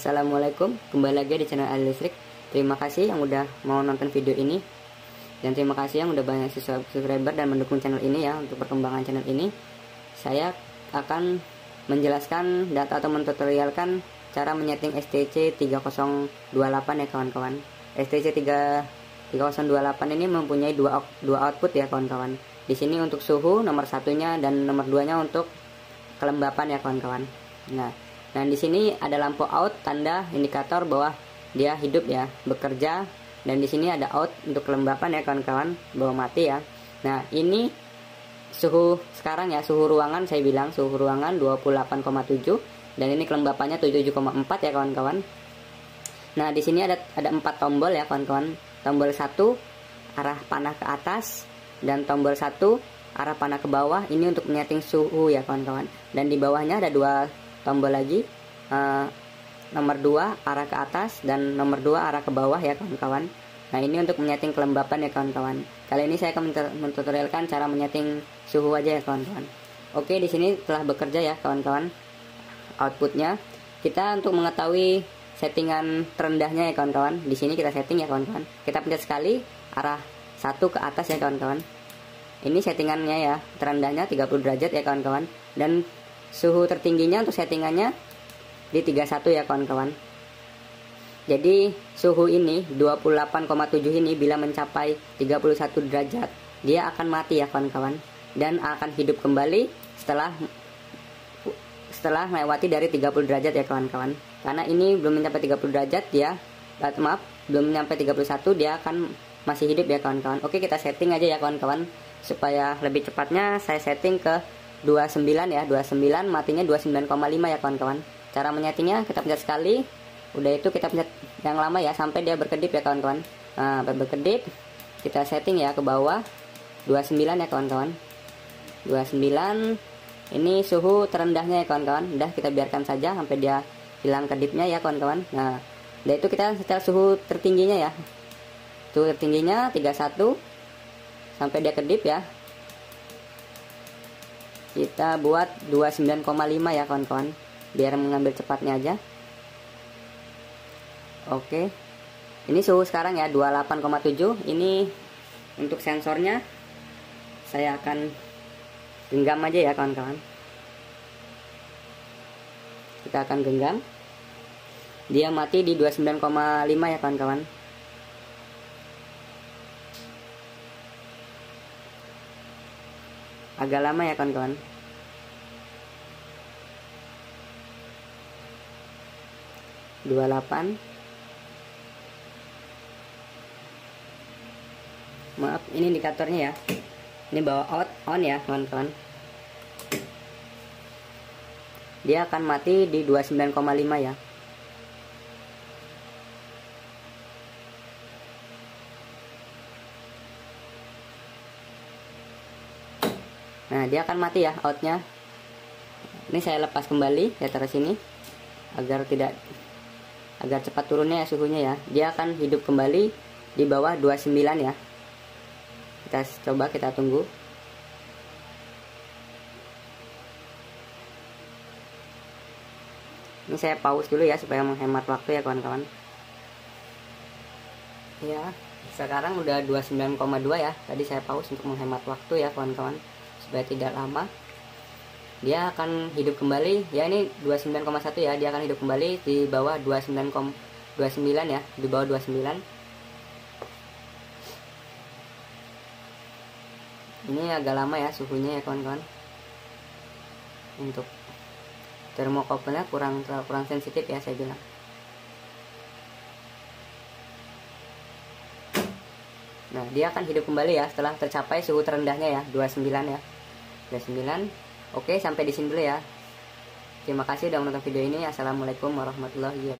Assalamualaikum, kembali lagi di channel Ali Listrik. Terima kasih yang udah mau nonton video ini. Dan terima kasih yang udah banyak subscriber dan mendukung channel ini ya untuk perkembangan channel ini. Saya akan menjelaskan data atau mentutorialkan cara menyeting STC 3028 ya kawan-kawan. STC 3 3028 ini mempunyai dua dua output ya kawan-kawan. Di sini untuk suhu nomor satunya dan nomor duanya untuk kelembapan ya kawan-kawan. Nah, dan di sini ada lampu out tanda indikator bahwa dia hidup ya, bekerja. Dan di sini ada out untuk kelembapan ya kawan-kawan, bahwa mati ya. Nah, ini suhu sekarang ya, suhu ruangan saya bilang suhu ruangan 28,7 dan ini kelembapannya 77,4 ya kawan-kawan. Nah, di sini ada ada empat tombol ya kawan-kawan. Tombol satu arah panah ke atas dan tombol satu arah panah ke bawah ini untuk menyeting suhu ya kawan-kawan. Dan di bawahnya ada dua tombol lagi. Uh, nomor 2 arah ke atas dan nomor 2 arah ke bawah ya kawan-kawan. Nah ini untuk menyeting kelembapan ya kawan-kawan. Kali ini saya akan mentutorialkan cara menyeting suhu aja ya kawan-kawan. Oke di sini telah bekerja ya kawan-kawan outputnya. Kita untuk mengetahui settingan terendahnya ya kawan-kawan. Di sini kita setting ya kawan-kawan. Kita pencet sekali arah satu ke atas ya kawan-kawan. Ini settingannya ya terendahnya 30 derajat ya kawan-kawan. Dan suhu tertingginya untuk settingannya di 31 ya kawan-kawan. Jadi suhu ini 28,7 ini bila mencapai 31 derajat dia akan mati ya kawan-kawan. Dan akan hidup kembali setelah setelah melewati dari 30 derajat ya kawan-kawan. Karena ini belum mencapai 30 derajat dia eh, maaf belum mencapai 31 dia akan masih hidup ya kawan-kawan. Oke kita setting aja ya kawan-kawan. Supaya lebih cepatnya saya setting ke 29 ya 29 matinya 29,5 ya kawan-kawan. Cara menyetingnya kita pencet sekali udah itu kita pencet yang lama ya sampai dia berkedip ya kawan-kawan. Nah berkedip kita setting ya ke bawah 29 ya kawan-kawan. 29 ini suhu terendahnya ya kawan-kawan. Udah kita biarkan saja sampai dia hilang kedipnya ya kawan-kawan. Nah udah itu kita setel suhu tertingginya ya. Suhu tertingginya 31 sampai dia kedip ya kita buat 29,5 ya kawan-kawan. Biar mengambil cepatnya aja. Oke. Ini suhu sekarang ya 28,7 ini untuk sensornya saya akan genggam aja ya kawan-kawan. Kita akan genggam. Dia mati di 29,5 ya kawan-kawan agak lama ya kawan-kawan. Dua delapan. Maaf ini indikatornya ya. Ini bawa out on ya kawan-kawan. Dia akan mati di 29,5 ya Nah, dia akan mati ya outnya. Ini saya lepas kembali ya taruh sini agar tidak agar cepat turunnya ya suhunya ya. Dia akan hidup kembali di bawah 29 ya. Kita coba kita tunggu. Ini saya pause dulu ya supaya menghemat waktu ya kawan-kawan. Ya, sekarang udah 29,2 ya. Tadi saya pause untuk menghemat waktu ya kawan-kawan supaya tidak lama dia akan hidup kembali. Ya ini 29,1 ya dia akan hidup kembali di bawah 29,29 ya di bawah 29 ini agak lama ya suhunya ya kawan-kawan. Untuk termokopelnya kurang kurang sensitif ya saya bilang. Nah, dia akan hidup kembali ya setelah tercapai suhu terendahnya ya, 29 ya. 29 oke sampai di sini dulu ya. Terima kasih sudah menonton video ini. Assalamualaikum warahmatullahi wabarakatuh